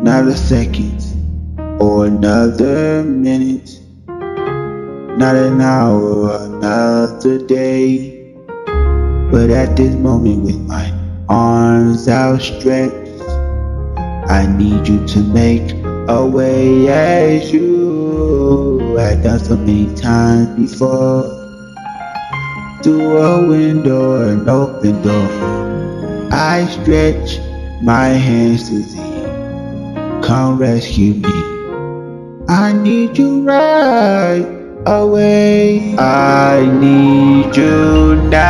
another second or another minute, not an hour, another day. But at this moment, with my arms outstretched, I need you to make a way as you have done so many times before. Through a window or an open door, I stretch my hands to thee. Come rescue me. I need you right away. I need you now.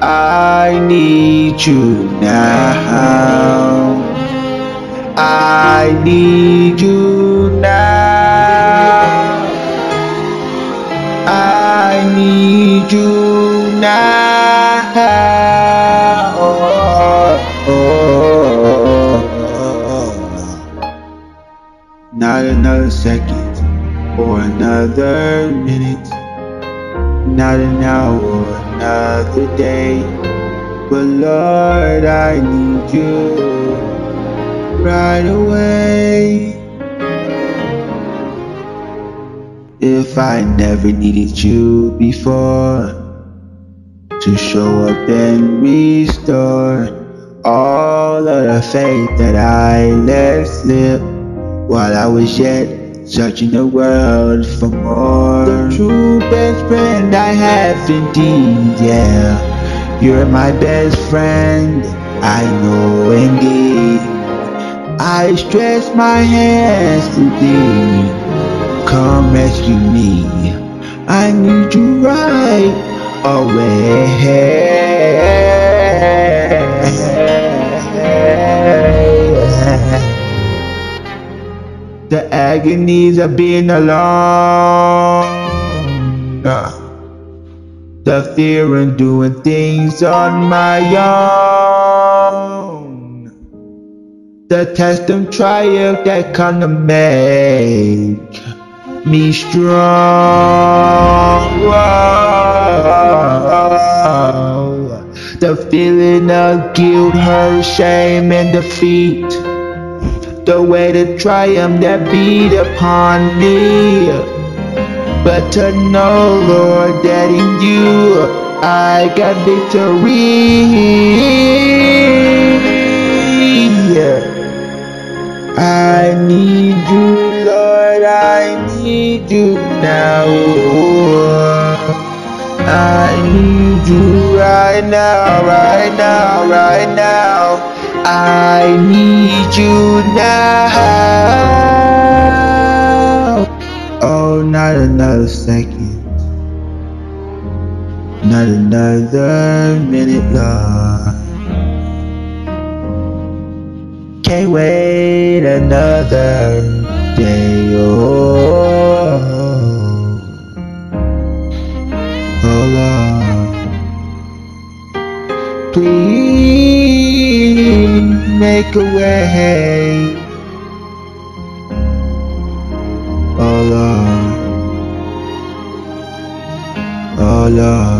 I need you now. I need you now. I need you now. Another second or another minute, not an hour, another day. But Lord, I need you right away. If I never needed you before to show up and restore all of the faith that I let slip while I was yet searching the world for more. The true best friend I have indeed, yeah. You're my best friend, I know indeed. I stretch my hands to thee. Come rescue me. I need you right away. Agonies of being alone. Uh, the fear of doing things on my own. The test and trial that come to make me strong. The feeling of guilt, hurt, shame, and defeat. The way to triumph that beat upon me. But to know, Lord, that in you I got victory. I need you, Lord, I need you now. I need you right now, right now, right now. I need you now. Oh, not another second. Not another minute, Lord. Can't wait another day. Oh, oh, oh Lord. Please make a way. Oh Lord.